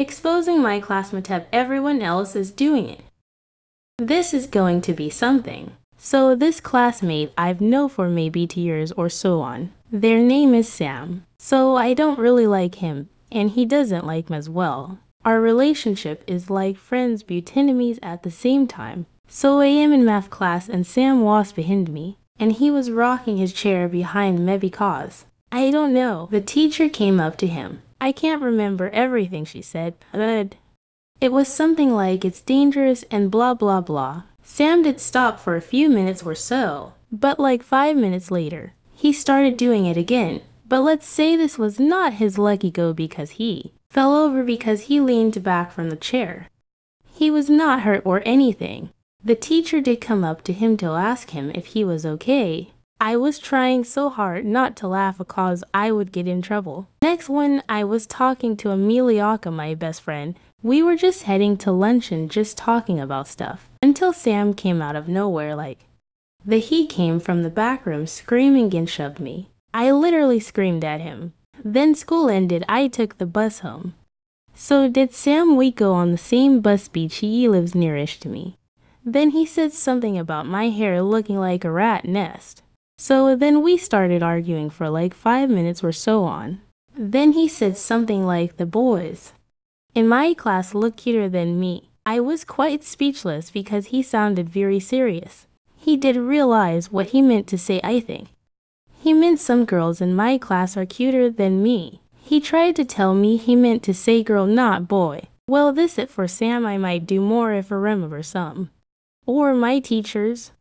exposing my classmate everyone else is doing it. This is going to be something. So this classmate I've known for maybe two years or so on. Their name is Sam. So I don't really like him, and he doesn't like me as well. Our relationship is like friends but enemies at the same time. So I am in math class and Sam was behind me, and he was rocking his chair behind me because I don't know. The teacher came up to him. I can't remember everything she said, but it was something like it's dangerous and blah blah blah. Sam did stop for a few minutes or so, but like five minutes later, he started doing it again. But let's say this was not his lucky go because he fell over because he leaned back from the chair. He was not hurt or anything. The teacher did come up to him to ask him if he was okay. I was trying so hard not to laugh because I would get in trouble. Next, when I was talking to Emiliaka, my best friend, we were just heading to luncheon just talking about stuff. Until Sam came out of nowhere like, the he came from the back room screaming and shoved me. I literally screamed at him. Then school ended, I took the bus home. So did Sam we go on the same bus beach he lives nearish to me. Then he said something about my hair looking like a rat nest. So then we started arguing for like five minutes or so on. Then he said something like the boys in my class look cuter than me. I was quite speechless because he sounded very serious. He did realize what he meant to say, I think. He meant some girls in my class are cuter than me. He tried to tell me he meant to say girl, not boy. Well, this it for Sam I might do more if I remember some. Or my teachers.